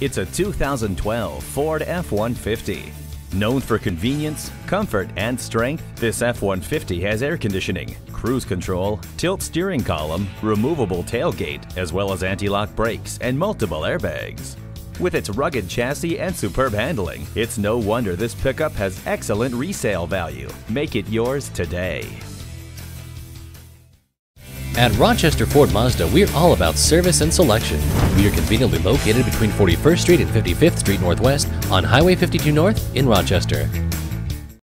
It's a 2012 Ford F-150. Known for convenience, comfort, and strength, this F-150 has air conditioning, cruise control, tilt steering column, removable tailgate, as well as anti-lock brakes and multiple airbags. With its rugged chassis and superb handling, it's no wonder this pickup has excellent resale value. Make it yours today. At Rochester Ford Mazda, we're all about service and selection. We are conveniently located between 41st Street and 55th Street Northwest on Highway 52 North in Rochester.